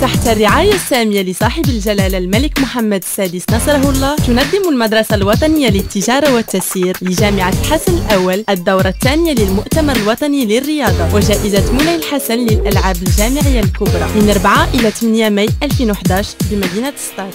تحت الرعاية السامية لصاحب الجلالة الملك محمد السادس نصره الله تنظم المدرسة الوطنية للتجارة والتسيير لجامعة الحسن الأول الدورة الثانية للمؤتمر الوطني للرياضة وجائزة مولاي الحسن للألعاب الجامعية الكبرى من 4 إلى 8 ماي 2011 بمدينة سطات